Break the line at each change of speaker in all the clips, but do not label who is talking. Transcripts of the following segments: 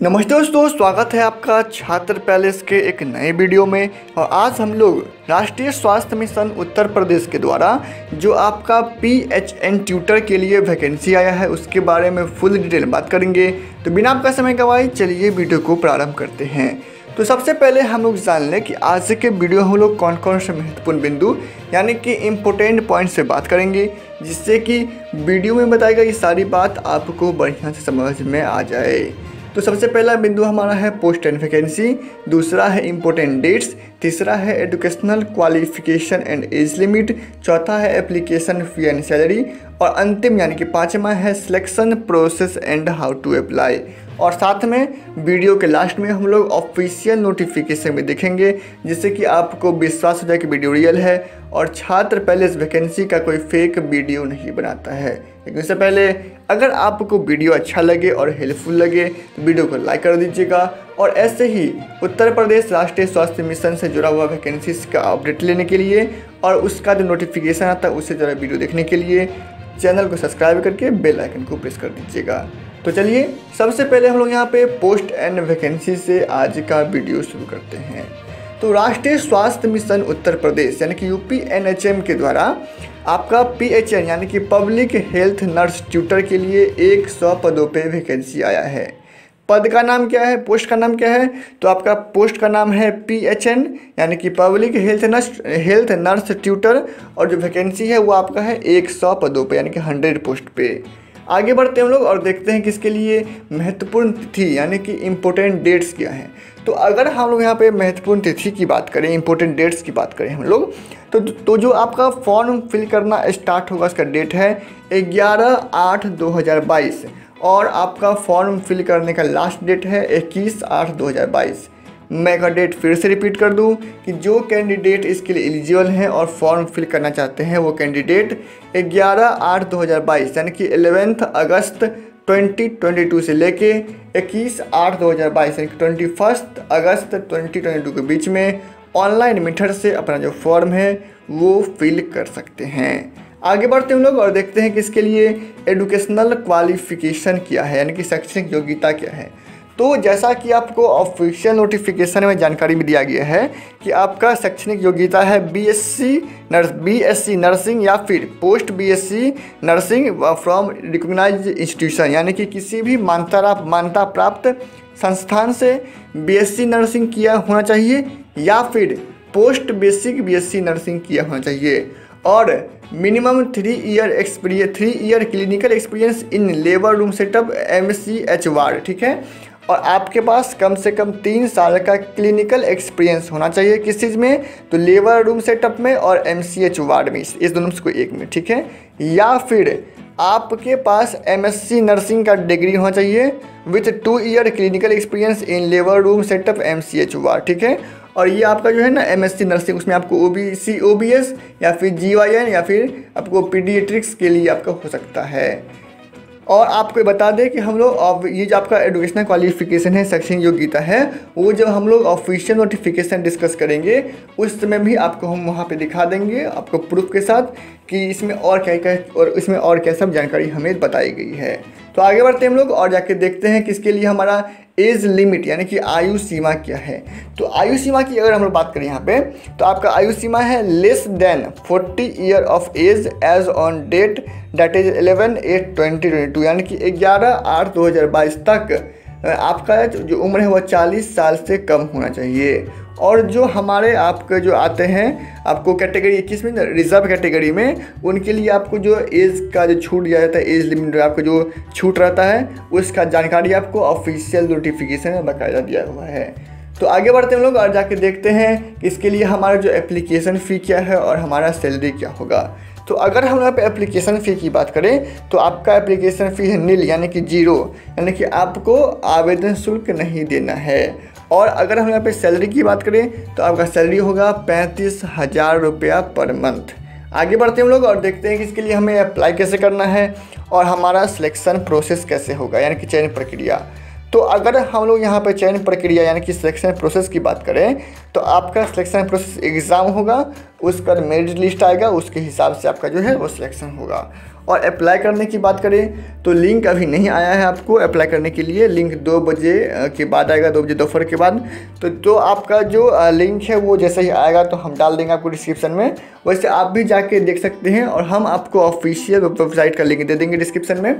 नमस्ते दोस्तों, स्वागत है आपका छात्र पैलेस के एक नए वीडियो में। और आज हम लोग राष्ट्रीय स्वास्थ्य मिशन उत्तर प्रदेश के द्वारा, जो आपका पी एच एन ट्यूटर के लिए वैकेंसी आया है, उसके बारे में फुल डिटेल बात करेंगे। तो बिना आपका समय गवाए, चलिए वीडियो को प्रारंभ करते हैं। तो सबसे पहले हम लोग जान लें कि आज के वीडियो हम लोग कौन कौन से महत्वपूर्ण बिंदु, यानी कि इम्पोर्टेंट पॉइंट से बात करेंगे, जिससे कि वीडियो में बताई गई सारी बात आपको बढ़िया से समझ में आ जाए। तो सबसे पहला बिंदु हमारा है पोस्ट एंड वैकेंसी दूसरा है इम्पोर्टेंट डेट्स तीसरा है educational qualification and age limit चौथा है एप्लीकेशन फ़ी एंड सैलरी और अंतिम यानी कि पाँचवा है selection process and how to apply और साथ में वीडियो के लास्ट में हम लोग ऑफिशियल नोटिफिकेशन भी देखेंगे, जिससे कि आपको विश्वास हो जाए कि वीडियो रियल है और छात्र पहले इस वैकेंसी का कोई फेक वीडियो नहीं बनाता है। लेकिन उससे पहले, अगर आपको वीडियो अच्छा लगे और हेल्पफुल लगे तो वीडियो को लाइक कर दीजिएगा। और ऐसे ही उत्तर प्रदेश राष्ट्रीय स्वास्थ्य मिशन से जुड़ा हुआ वैकेंसीज का अपडेट लेने के लिए और उसका जो नोटिफिकेशन आता है, उससे जुड़ा वीडियो देखने के लिए चैनल को सब्सक्राइब करके बेल आइकन को प्रेस कर दीजिएगा। तो चलिए, सबसे पहले हम लोग यहाँ पे पोस्ट एंड वैकेंसी से आज का वीडियो शुरू करते हैं। तो राष्ट्रीय स्वास्थ्य मिशन उत्तर प्रदेश, यानी कि यूपी एनएचएम के द्वारा आपका पीएचएन यानी कि पब्लिक हेल्थ नर्स ट्यूटर के लिए 100 पदों पे वैकेंसी आया है। पद का नाम क्या है? पोस्ट का नाम क्या है? तो आपका पोस्ट का नाम है पी एच एन यानी कि public health nurse health nurse tutor और जो वैकेंसी है वो आपका है 100 पदों पे, यानी कि 100 पोस्ट पे। आगे बढ़ते हैं हम लोग और देखते हैं कि इसके लिए महत्वपूर्ण तिथि, यानी कि इम्पोर्टेंट डेट्स क्या हैं। तो अगर हम लोग यहाँ पे महत्वपूर्ण तिथि की बात करें इम्पोर्टेंट डेट्स की बात करें हम लोग तो तो जो आपका फॉर्म फिल करना स्टार्ट होगा इसका डेट है ग्यारह आठ दो हज़ार बाईस और आपका फॉर्म फिल करने का लास्ट डेट है इक्कीस आठ दो हज़ार बाईस। मैं एक डेट फिर से रिपीट कर दूँ कि जो कैंडिडेट इसके लिए एलिजिबल हैं और फॉर्म फिल करना चाहते हैं, वो कैंडिडेट 11 आठ 2022 यानी कि 11 अगस्त 2022 से लेके 21 आठ 2022 यानी कि ट्वेंटी अगस्त 2022 के बीच में ऑनलाइन मेथड से अपना जो फॉर्म है, वो फिल कर सकते हैं। आगे बढ़ते हैं लोग और देखते हैं कि इसके लिए एडुकेशनल क्वालिफिकेशन क्या है, यानी कि शैक्षणिक योग्यता क्या है। तो जैसा कि आपको ऑफिशियल नोटिफिकेशन में जानकारी में दिया गया है कि आपका शैक्षणिक योग्यता है बीएससी नर्स बीएससी नर्सिंग या फिर post BSc nursing from recognise institution यानी कि किसी भी मान्यता मान्यता प्राप्त संस्थान से बीएससी नर्सिंग किया होना चाहिए या फिर पोस्ट बेसिक बीएससी नर्सिंग किया होना चाहिए। और minimum three year experience three year clinical experience in labour room setup M C H ward ठीक है? और आपके पास कम से कम तीन साल का क्लिनिकल एक्सपीरियंस होना चाहिए किस चीज़ में? तो लेबर रूम सेटअप में और एम सी एच वार्ड में। इस दोनों से कोई एक में, ठीक है? या फिर आपके पास एमएससी नर्सिंग का डिग्री होना चाहिए with two year clinical experience in labour room setup M C H ward ठीक है? और ये आपका जो है ना एमएससी नर्सिंग उसमें आपको O B C O B S या फिर जी वाई एन या फिर आपको पीडिएट्रिक्स के लिए आपका हो सकता है। और आपको बता दें कि हम लोग ये जो आपका एडुकेशनल क्वालिफिकेशन है शैक्षणिक योग्यता है, वो जब हम लोग ऑफिशियल नोटिफिकेशन डिस्कस करेंगे, उस समय भी आपको हम वहाँ पे दिखा देंगे आपको प्रूफ के साथ कि इसमें और क्या क्या और इसमें और क्या सब जानकारी हमें बताई गई है। तो आगे बढ़ते हैं हम लोग और जाके देखते हैं कि इसके लिए हमारा एज लिमिट, यानी कि आयु सीमा क्या है। तो आयु सीमा की अगर हम लोग बात करें यहाँ पे तो आपका आयु सीमा है less than 40 year of age age on date date is 11 eight 2022 यानी कि 11 आठ 2022 तक आपका जो उम्र है वह 40 साल से कम होना चाहिए। और जो हमारे आपके जो आते हैं, आपको कैटेगरी इक्कीस में रिज़र्व कैटेगरी में, उनके लिए आपको जो एज का जो छूट दिया जाता है एज लिमिट आपको जो छूट रहता है, उसका जानकारी आपको ऑफिशियल नोटिफिकेशन में बाकायदा दिया हुआ है। तो आगे बढ़ते हैं लोग और जाके देखते हैं कि इसके लिए हमारा जो एप्लीकेशन फ़ी क्या है और हमारा सैलरी क्या होगा। तो अगर हम यहाँ पे एप्लीकेशन फ़ी की बात करें तो आपका एप्लीकेशन फ़ी है नील यानी कि ज़ीरो यानी कि आपको आवेदन शुल्क नहीं देना है। और अगर हम यहाँ पे सैलरी की बात करें तो आपका सैलरी होगा पैंतीस हज़ार रुपया पर मंथ आगे बढ़ते हैं हम लोग और देखते हैं कि इसके लिए हमें अप्लाई कैसे करना है और हमारा सिलेक्शन प्रोसेस कैसे होगा, यानी कि चयन प्रक्रिया। तो अगर हम लोग यहाँ पर चयन प्रक्रिया यानी कि सिलेक्शन प्रोसेस की बात करें तो आपका सिलेक्शन प्रोसेस एग्ज़ाम होगा उसका मेरिट लिस्ट आएगा, उसके हिसाब से आपका जो है वो सिलेक्शन होगा। और अप्लाई करने की बात करें तो लिंक अभी नहीं आया है आपको अप्लाई करने के लिए। लिंक दो बजे के बाद आएगा, दो बजे दोपहर के बाद। तो जो आपका जो लिंक है वो जैसे ही आएगा तो हम डाल देंगे आपको डिस्क्रिप्शन में। वैसे आप भी जाके देख सकते हैं और हम आपको ऑफिशियल वेबसाइट का लिंक दे देंगे डिस्क्रिप्शन में।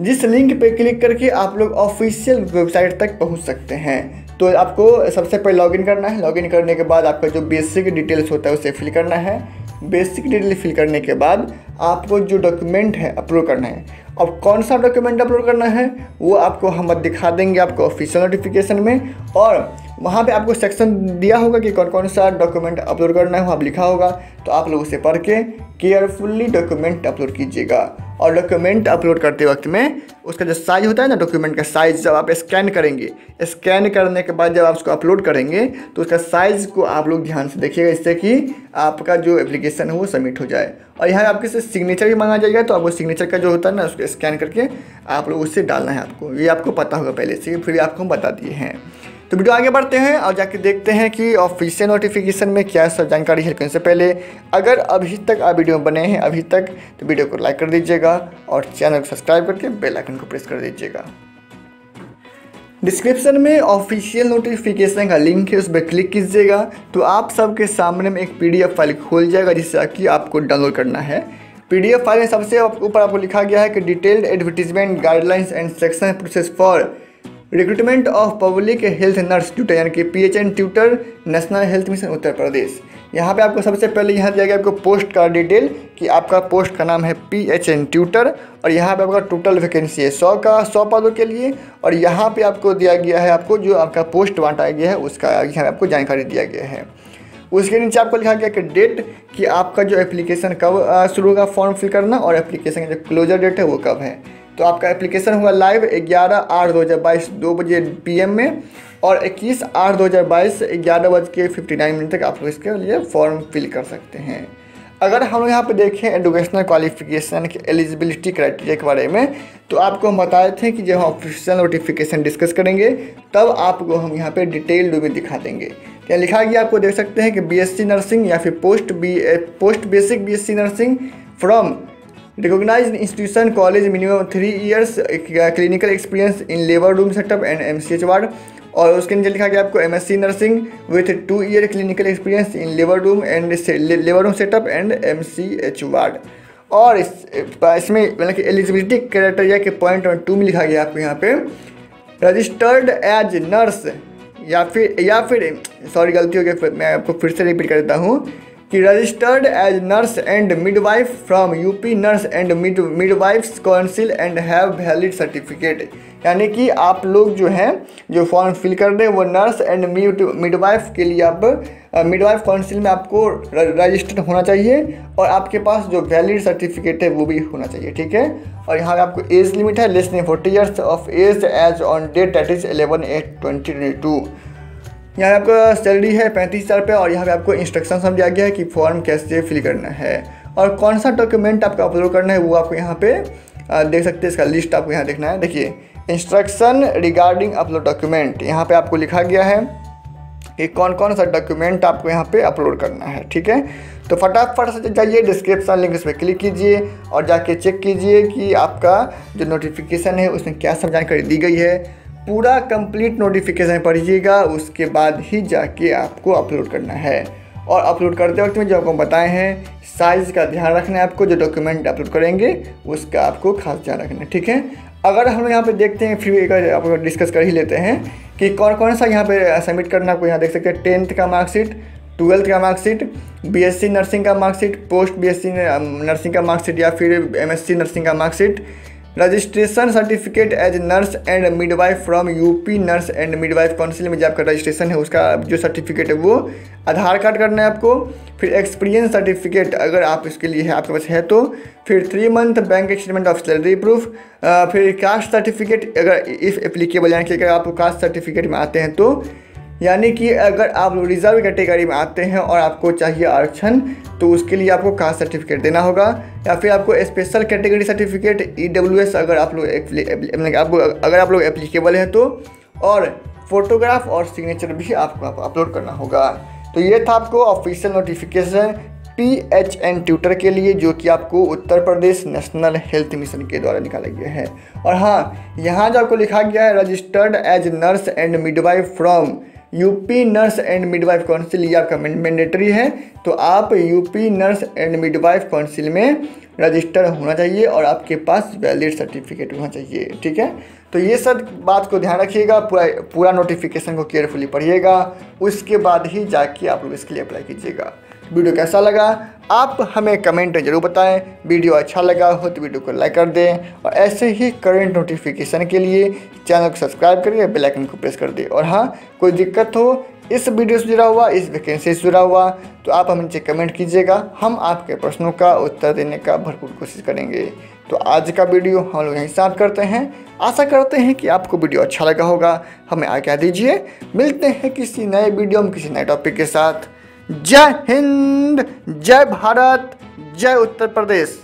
जिस लिंक पे क्लिक करके आप लोग ऑफिशियल वेबसाइट तक पहुँच सकते हैं। तो आपको सबसे पहले लॉगिन करना है। लॉगिन करने के बाद आपका जो बेसिक डिटेल्स होता है, उसे फिल करना है। बेसिक डिटेल फिल करने के बाद आपको जो डॉक्यूमेंट है अपलोड करना है। अब कौन सा डॉक्यूमेंट अपलोड करना है, वो आपको हम दिखा देंगे आपको ऑफिशियल नोटिफिकेशन में। और वहाँ पे आपको सेक्शन दिया होगा कि कौन कौन सा डॉक्यूमेंट अपलोड करना है, वहाँ पर लिखा होगा। तो आप लोग उसे पढ़ के केयरफुल्ली डॉक्यूमेंट अपलोड कीजिएगा। और डॉक्यूमेंट अपलोड करते वक्त में उसका जो साइज़ होता है ना डॉक्यूमेंट का साइज़ जब आप स्कैन करेंगे स्कैन करने के बाद जब आप उसको अपलोड करेंगे तो उसका साइज़ को आप लोग ध्यान से देखिएगा इससे कि आपका जो एप्लीकेशन है वो सबमिट हो जाए। और यहाँ आपके से सिग्नेचर भी मांगा जाएगा तो आपको सिग्नेचर का जो होता है ना, उसको स्कैन करके आप लोग उससे डालना है आपको। ये आपको पता होगा पहले से, फिर आपको हम बता दिए हैं। तो वीडियो आगे बढ़ते हैं, और जाके देखते हैं कि ऑफिशियल नोटिफिकेशन में क्या सब जानकारी है से पहले। अगर अभी तक आप वीडियो बने हैं, अभी तक तो वीडियो को लाइक कर दीजिएगा, और चैनल को सब्सक्राइब करके बेल आइकन को प्रेस कर दीजिएगा। डिस्क्रिप्शन में ऑफिशियल नोटिफिकेशन का लिंक है, उस पर क्लिक कीजिएगा तो आप सबके सामने में एक पीडीएफ फ़ाइल खोल जाएगा जिससे कि आपको डाउनलोड करना है। पीडीएफ फ़ाइल में सबसे ऊपर आपको लिखा गया है कि detailed advertisement guidelines and section process for recruitment of public health nurse tutor यानी कि P H N tutor National Health Mission Uttar Pradesh यहाँ पे आपको सबसे पहले यहाँ दिया गया आपको पोस्ट का डिटेल कि आपका पोस्ट का नाम है पी एच एन ट्यूटर और यहाँ पे आपका टोटल वैकेंसी है सौ का, सौ पदों के लिए, और यहाँ पे आपको दिया गया है आपको जो आपका पोस्ट बांटा गया है, उसका यहाँ आपको जानकारी दिया गया है। उसके नीचे आपको लिखा गया कि डेट कि आपका जो एप्लीकेशन कब शुरू होगा फॉर्म फिल करना, और एप्लीकेशन का जो क्लोजर डेट है, वो कब है। तो आपका एप्लीकेशन हुआ लाइव ग्यारह आठ दो हज़ार बाईस, दो बजे पीएम में और इक्कीस आठ दो हज़ार बाईस, ग्यारह बज के फिफ्टी नाइन मिनट तक आप लोग इसके लिए फॉर्म फिल कर सकते हैं। अगर हम यहाँ पे देखें एडुकेशनल क्वालिफिकेशन के एलिजिबिलिटी क्राइटेरिया के बारे में तो आपको हम बताए थे कि जब हम ऑफिशियल नोटिफिकेशन डिस्कस करेंगे, तब आपको हम यहाँ पे डिटेल में दिखा देंगे। क्या लिखा गया आपको देख सकते हैं कि बीएससी नर्सिंग या फिर post B post basic BSc nursing from recognise institution college minimum three years clinical experience in labour room setup and M C H ward और उसके नीचे लिखा गया आपको M S C nursing with two year clinical experience in labour room and labour room setup and M C H ward और इस इसमें मतलब कि एलिजिबिलिटी क्राइटेरिया के पॉइंट नंबर टू में लिखा गया आपको यहाँ पे। रजिस्टर्ड एज नर्स या फिर या फिर सॉरी गलती हो गई मैं आपको फिर से रिपीट कर देता हूँ। कि registered as nurse and midwife from UP nurse and mid midwives council and have valid certificate यानी कि आप लोग जो हैं, जो फॉर्म फिल कर रहे हैं, वो नर्स एंड मिडवाइफ के लिए आप मिडवाइफ काउंसिल में आपको रजिस्टर्ड होना चाहिए और आपके पास जो वैलिड सर्टिफिकेट है, वो भी होना चाहिए, ठीक है? और यहाँ पे आपको एज लिमिट है less than forty years of age age on date that is eleven eight twenty two यहाँ आपका सैलरी है पैंतीस हज़ार रुपये और यहाँ पे आपको इंस्ट्रक्शन समझा गया है कि फॉर्म कैसे फिल करना है। और कौन सा डॉक्यूमेंट आपको अपलोड करना है वो आपको यहाँ पे देख सकते हैं। इसका लिस्ट आपको यहाँ देखना है। देखिए इंस्ट्रक्शन रिगार्डिंग अपलोड डॉक्यूमेंट यहाँ पे आपको लिखा गया है कि कौन कौन सा डॉक्यूमेंट आपको यहाँ पे अपलोड करना है, ठीक है? तो फटाफट से जाइए डिस्क्रिप्शन लिंक इस पर क्लिक कीजिए और जाके चेक कीजिए कि आपका जो नोटिफिकेशन है उसमें क्या सब जानकारी दी गई है। पूरा कंप्लीट नोटिफिकेशन पढ़िएगा, उसके बाद ही जाके आपको अपलोड करना है। और अपलोड करते वक्त में जो आपको बताए हैं साइज़ का ध्यान रखना है आपको, जो डॉक्यूमेंट अपलोड करेंगे, उसका आपको खास ध्यान रखना है, ठीक है? अगर हम यहाँ पे देखते हैं, फिर एक आपको डिस्कस कर ही लेते हैं कि कौन कौन सा यहाँ पे सबमिट करना आपको यहाँ देख सकते हैं टेंथ का मार्कशीट ट्वेल्थ का मार्कशीट बीएससी नर्सिंग का मार्कशीट पोस्ट बीएससी नर्सिंग का मार्कशीट या फिर एमएससी नर्सिंग का marksheet registration certificate as nurse and midwife from UP nurse and midwife council में जो आपका रजिस्ट्रेशन है, उसका जो सर्टिफिकेट है, वो आधार कार्ड करना है आपको। फिर एक्सपीरियंस सर्टिफिकेट अगर आप इसके लिए है, आपके पास है तो। फिर three month bank statement of salary proof फिर कास्ट सर्टिफिकेट अगर इफ़ एप्लीकेबल यानी कि अगर आप कास्ट सर्टिफिकेट में आते हैं तो। यानी कि अगर आप रिज़र्व कैटेगरी में आते हैं और आपको चाहिए आरक्षण तो उसके लिए आपको कास्ट सर्टिफिकेट देना होगा, या फिर आपको स्पेशल कैटेगरी सर्टिफिकेट ईडब्ल्यूएस अगर आप लोग आपको अगर आप लोग एप्लीकेबल है तो और फोटोग्राफ और सिग्नेचर भी आपको अपलोड करना होगा। तो ये था आपको official notification P H N tutor के लिए, जो कि आपको Uttar Pradesh National Health Mission के द्वारा निकाला गया है। और हाँ यहाँ जो आपको लिखा गया है registered as nurse and midwife from UP nurse and midwife council ये आपका मैंडेटरी है। तो आप UP nurse and midwife council में रजिस्टर होना चाहिए और आपके पास वैलिड सर्टिफिकेट होना चाहिए, ठीक है? तो ये सब बात को ध्यान रखिएगा, पूरा पूरा नोटिफिकेशन को केयरफुली पढ़िएगा। उसके बाद ही जाके आप लोग इसके लिए अप्लाई कीजिएगा। वीडियो कैसा लगा, आप हमें कमेंट में ज़रूर बताएँ। वीडियो अच्छा लगा हो तो वीडियो को लाइक कर दें और ऐसे ही करंट नोटिफिकेशन के लिए चैनल को सब्सक्राइब करिए बेल आइकन को प्रेस कर दें। और हाँ कोई दिक्कत हो, इस वीडियो से जुड़ा हुआ, इस वैकेंसी से जुड़ा हुआ तो आप हमें नीचे कमेंट कीजिएगा, हम आपके प्रश्नों का उत्तर देने का भरपूर कोशिश करेंगे। तो आज का वीडियो हम लोग यहीं साथ करते हैं। आशा करते हैं कि आपको वीडियो अच्छा लगा होगा। हमें आज्ञा दीजिए, मिलते हैं किसी नए वीडियो में किसी नए टॉपिक के साथ। जय हिंद जय भारत जय उत्तर प्रदेश।